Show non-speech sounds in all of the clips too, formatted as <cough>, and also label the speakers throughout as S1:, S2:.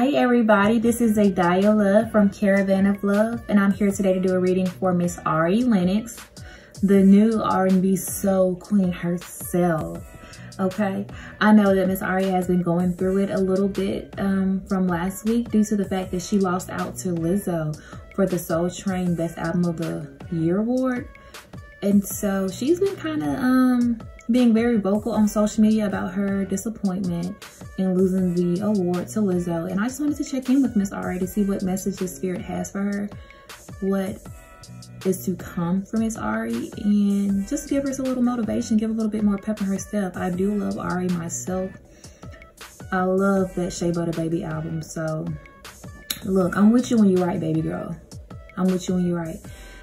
S1: Hi everybody, this is Zaydia Love from Caravan of Luv and I'm here today to do a reading for Miss Ari Lennox, the new R&B soul queen herself. Okay, I know that Miss Ari has been going through it a little bit um, from last week due to the fact that she lost out to Lizzo for the Soul Train Best Album of the Year award. And so she's been kind of um, being very vocal on social media about her disappointment in losing the award to Lizzo. And I just wanted to check in with Miss Ari to see what message the spirit has for her, what is to come from Miss Ari, and just give her a little motivation, give a little bit more pep in her step. I do love Ari myself. I love that Shea Butter Baby album. So look, I'm with you when you write, baby girl. I'm with you when you write.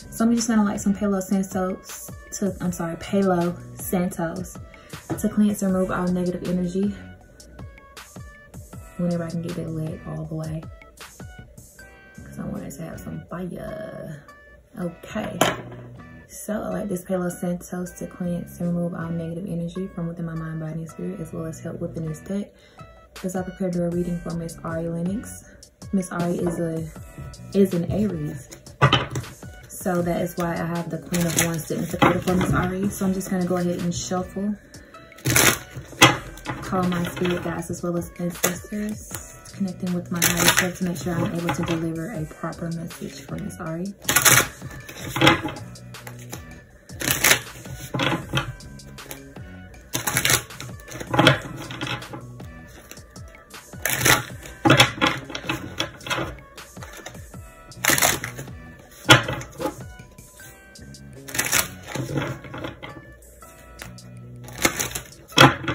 S1: So I'm just gonna like some Palo Santos to, I'm sorry, Palo Santos to cleanse and remove all negative energy whenever I can get that leg all the way. Cause I want it to have some fire. Okay. So I like this Palo Santos to cleanse and remove all negative energy from within my mind, body, and spirit, as well as help within this deck. As I prepare to do a reading for Miss Ari Lennox. Miss Ari is a is an Aries. So that is why I have the Queen of Wands significator for Miss Ari. So I'm just gonna go ahead and shuffle. Call my spirit guides as well as ancestors. Connecting with my higher self to make sure I'm able to deliver a proper message for Miss Ari.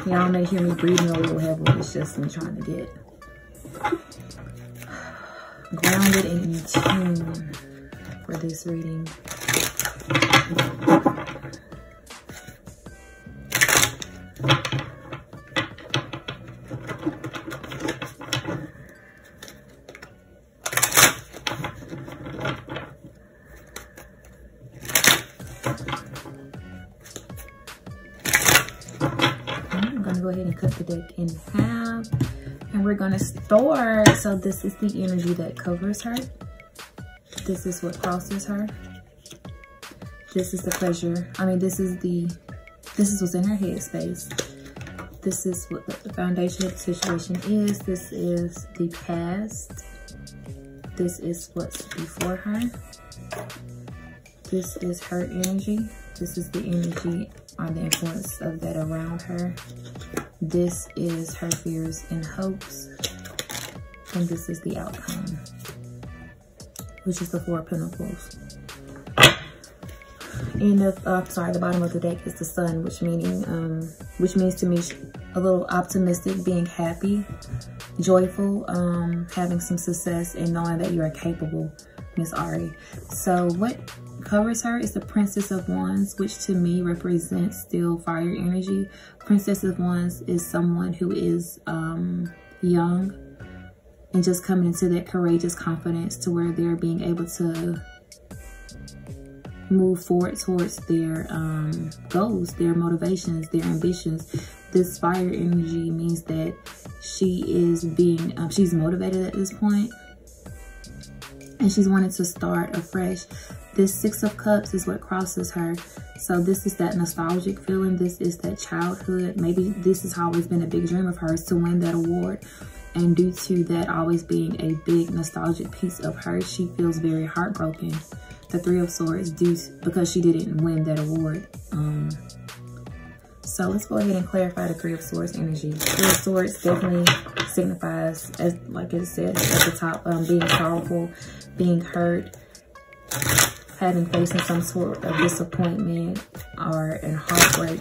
S1: Y'all may hear me breathing a little heavily. It's just me trying to get grounded and in tune for this reading. Go ahead and cut the deck in half. And we're gonna start. So this is the energy that covers her. This is what crosses her. This is the pleasure. I mean, this is the, this is what's in her head space. This is what the foundation of the situation is. This is the past. This is what's before her. This is her energy. This is the energy on the influence of that around her. This is her fears and hopes. And this is the outcome, which is the Four Pentacles. And the, uh, sorry, the bottom of the deck is the sun, which meaning, um, which means to me a little optimistic, being happy, joyful, um, having some success, and knowing that you are capable, Miss Ari. So what covers her is the Princess of Wands, which to me represents still fire energy. Princess of Wands is someone who is um, young and just coming into that courageous confidence to where they're being able to move forward towards their um, goals, their motivations, their ambitions. This fire energy means that she is being, um, she's motivated at this point and she's wanting to start afresh. This Six of Cups is what crosses her. So this is that nostalgic feeling. This is that childhood. Maybe this has always been a big dream of hers to win that award. And due to that always being a big nostalgic piece of her, she feels very heartbroken. The Three of Swords due because she didn't win that award. Um, so let's go ahead and clarify the Three of Swords energy. Three of Swords definitely signifies, as like it said at the top, um, being powerful, being hurt, having facing some sort of disappointment or an heartbreak,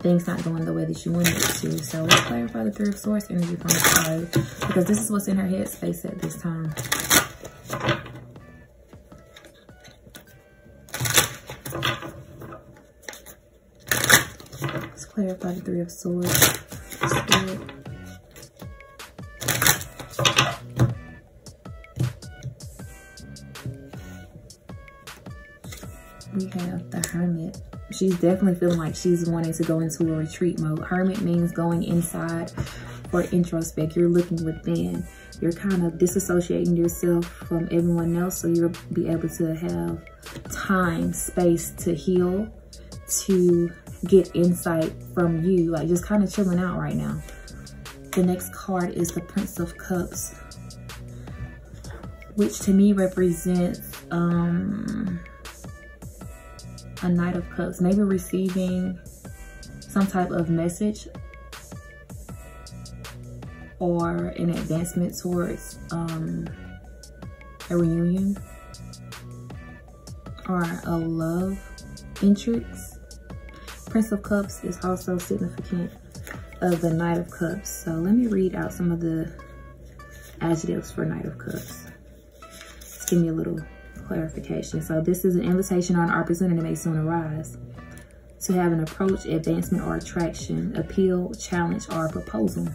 S1: things not going the way that you wanted it to. So let's clarify the Three of Swords energy from the side because this is what's in her head space at this time. Let's clarify the Three of Swords. We have the hermit she's definitely feeling like she's wanting to go into a retreat mode. Hermit means going inside or introspect. You're looking within. You're kind of disassociating yourself from everyone else so you'll be able to have time, space to heal, to get insight from you, like just kind of chilling out right now. The next card is the Prince of Cups, which to me represents um, a Knight of Cups, maybe receiving some type of message or an advancement towards um, a reunion or a love interest. Prince of Cups is also significant of the Knight of Cups. So let me read out some of the adjectives for Knight of Cups. Just give me a little clarification. So this is an invitation or an opportunity may soon arise to have an approach, advancement, or attraction, appeal, challenge, or proposal.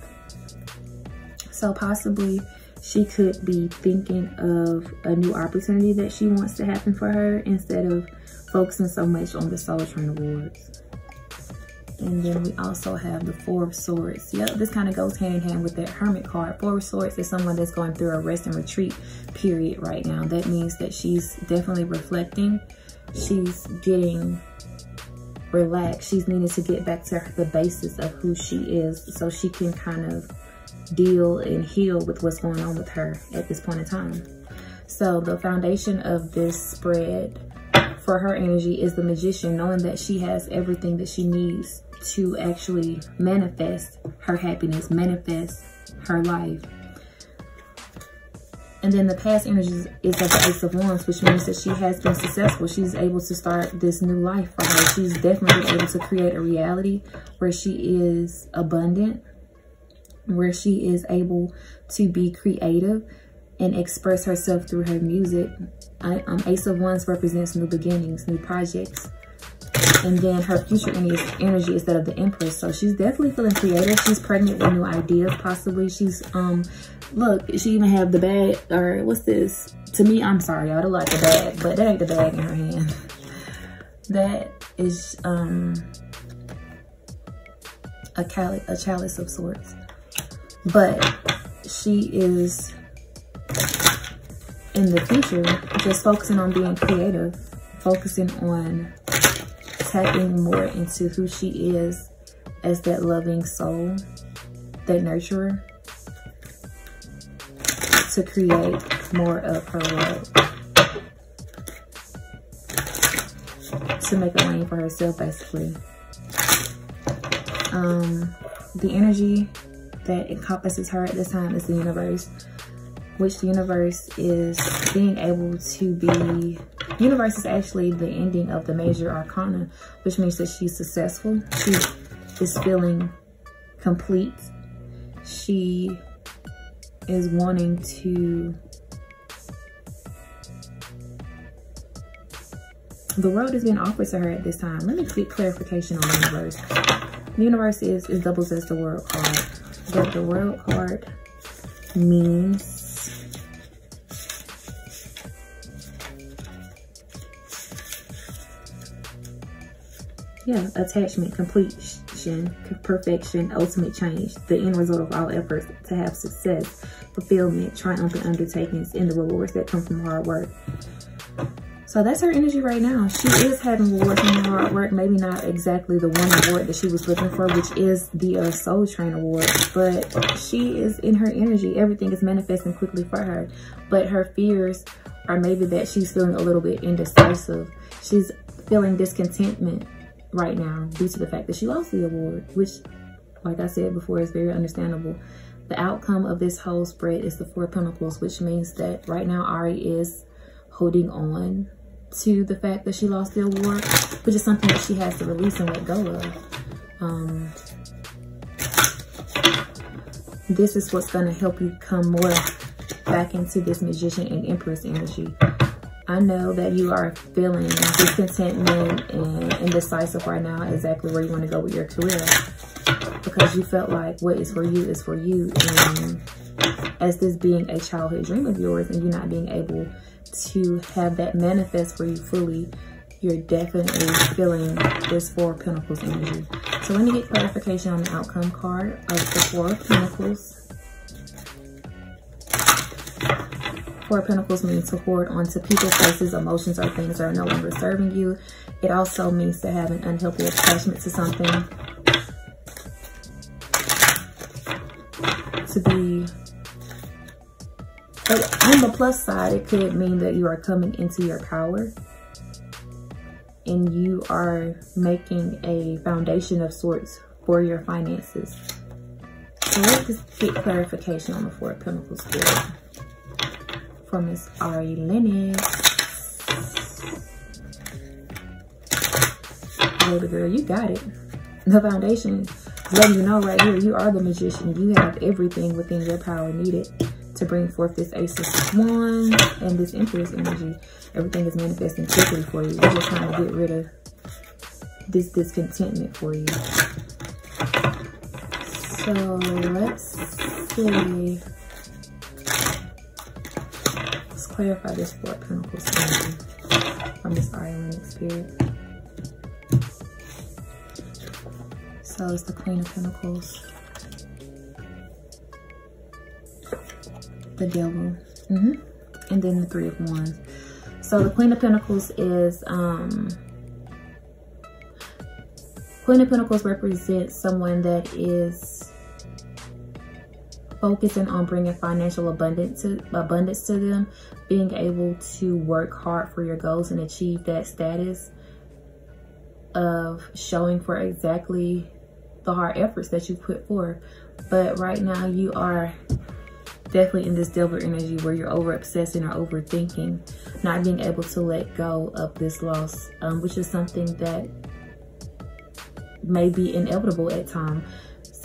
S1: So possibly she could be thinking of a new opportunity that she wants to happen for her instead of focusing so much on the Soul Train Awards. And then we also have the Four of Swords. Yep, this kind of goes hand in hand with that Hermit card. Four of Swords is someone that's going through a rest and retreat period right now. That means that she's definitely reflecting. She's getting relaxed. She's needing to get back to the basis of who she is so she can kind of deal and heal with what's going on with her at this point in time. So the foundation of this spread for her energy is the magician, knowing that she has everything that she needs to actually manifest her happiness, manifest her life. And then the past energy is of the Ace of Wands, which means that she has been successful. She's able to start this new life for her. She's definitely able to create a reality where she is abundant, where she is able to be creative and express herself through her music. I, um, Ace of Wands represents new beginnings, new projects. And then her future energy is that of the Empress. So she's definitely feeling creative. She's pregnant with new ideas, possibly. She's, um, look, she even have the bag, or what's this? To me, I'm sorry, I don't like the bag, but that ain't the bag in her hand. <laughs> That is, um, a, cali a chalice of sorts but she is in the future just focusing on being creative focusing on tapping more into who she is as that loving soul that nurturer to create more of her world to make a lane for herself basically. Um the energy that encompasses her at this time is the universe, which the universe is being able to be, universe is actually the ending of the major arcana, which means that she's successful. She is feeling complete. She is wanting to the world is being offered to her at this time. Let me get clarification on the universe. The universe is, is doubles as the world card but the world card means yeah attachment completion perfection ultimate change the end result of all efforts to have success fulfillment triumphant undertakings and the rewards that come from hard work so that's her energy right now. She is having rewards from hard work. Maybe not exactly the one award that she was looking for, which is the uh, Soul Train Award. But she is in her energy. Everything is manifesting quickly for her. But her fears are maybe that she's feeling a little bit indecisive. She's feeling discontentment right now due to the fact that she lost the award, which, like I said before, is very understandable. The outcome of this whole spread is the Four Pentacles, which means that right now Ari is holding on to the fact that she lost the award, which is something that she has to release and let go of. Um, this is what's going to help you come more back into this magician and empress energy. I know that you are feeling discontentment and indecisive right now exactly where you want to go with your career because you felt like what is for you is for you and as this being a childhood dream of yours and you not being able to have that manifest for you fully, you're definitely feeling this Four of Pentacles energy. So let me get clarification on the outcome card of the Four of Pentacles. Four of Pentacles means to hoard onto people, places, emotions, or things that are no longer serving you. It also means to have an unhealthy attachment to something. To be... On the plus side, it could mean that you are coming into your power and you are making a foundation of sorts for your finances. So let's just get clarification on the Four of Pentacles here from Miss Ari Lennox. Baby girl, you got it. The foundation letting you know right here, you are the magician. You have everything within your power needed to bring forth this Ace of Wands and this Empress energy. Everything is manifesting quickly for you. You're just trying to get rid of this discontentment for you. So let's see. Clarify this Four Pentacles energy from this Island Spirit. So it's the Queen of Pentacles. The Devil. Mm -hmm. And then the Three of Wands. So the Queen of Pentacles is, um, Queen of Pentacles represents someone that is focusing on bringing financial abundance to, abundance to them, being able to work hard for your goals and achieve that status of showing for exactly the hard efforts that you put forth. But right now you are definitely in this devil energy where you're over obsessing or overthinking, not being able to let go of this loss, um, which is something that may be inevitable at times.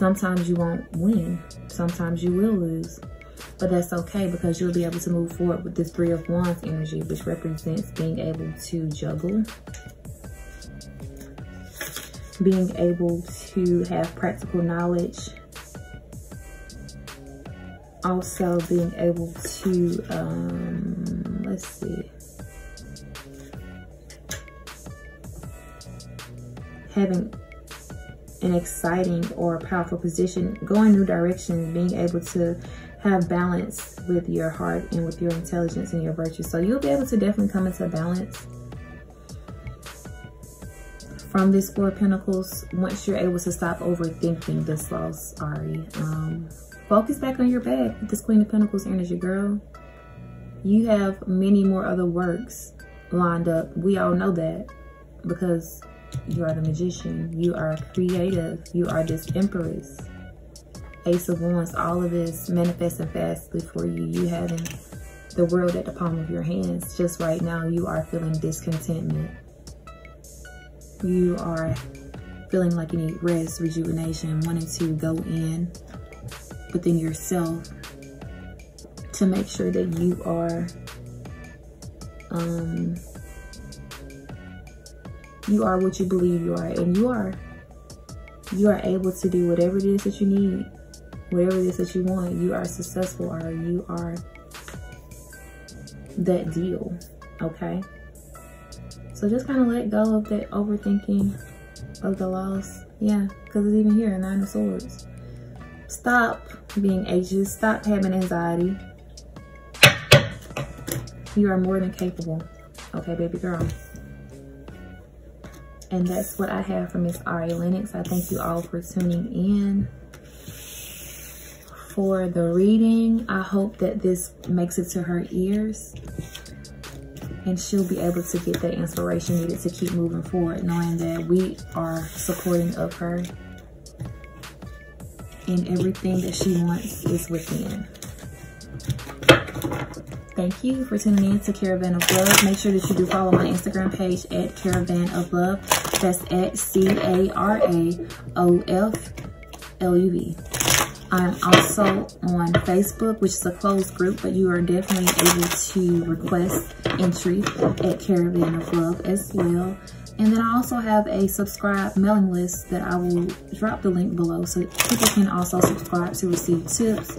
S1: Sometimes you won't win. Sometimes you will lose. But that's okay because you'll be able to move forward with this Three of Wands energy, which represents being able to juggle, being able to have practical knowledge, also being able to, um, let's see, having an exciting or powerful position, going new directions, being able to have balance with your heart and with your intelligence and your virtue. So you'll be able to definitely come into balance from this Four of Pentacles once you're able to stop overthinking this loss, Ari. Um, focus back on your bag this Queen of Pentacles energy, girl. You have many more other works lined up. We all know that because you are the magician. You are creative. You are this empress. Ace of Wands, all of this manifesting fastly for you. You having the world at the palm of your hands. Just right now, you are feeling discontentment. You are feeling like you need rest, rejuvenation, wanting to go in within yourself to make sure that you are um, you are what you believe you are. And you are. You are able to do whatever it is that you need. Whatever it is that you want. You are successful or you are that deal. Okay? So just kind of let go of that overthinking of the loss. Yeah, because it's even here, Nine of Swords. Stop being anxious. Stop having anxiety. You are more than capable. Okay, baby girl. And that's what I have for Miss Ari Lennox. I thank you all for tuning in for the reading. I hope that this makes it to her ears and she'll be able to get that inspiration needed to keep moving forward, knowing that we are supporting of her and everything that she wants is within. Thank you for tuning in to Caravan of Luv. Make sure that you do follow my Instagram page at Caravan of Luv. That's at C-A-R-A-O-F-L-U-V. I'm also on Facebook, which is a closed group, but you are definitely able to request entry at Caravan of Luv as well. And then I also have a subscribe mailing list that I will drop the link below so people can also subscribe to receive tips,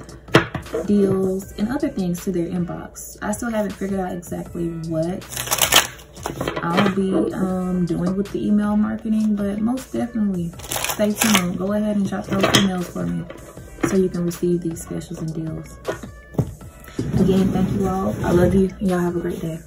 S1: deals, and other things to their inbox. I still haven't figured out exactly what I'll be um, doing with the email marketing, but most definitely stay tuned. Go ahead and drop those emails for me so you can receive these specials and deals. Again, thank you all. I love you y'all have a great day.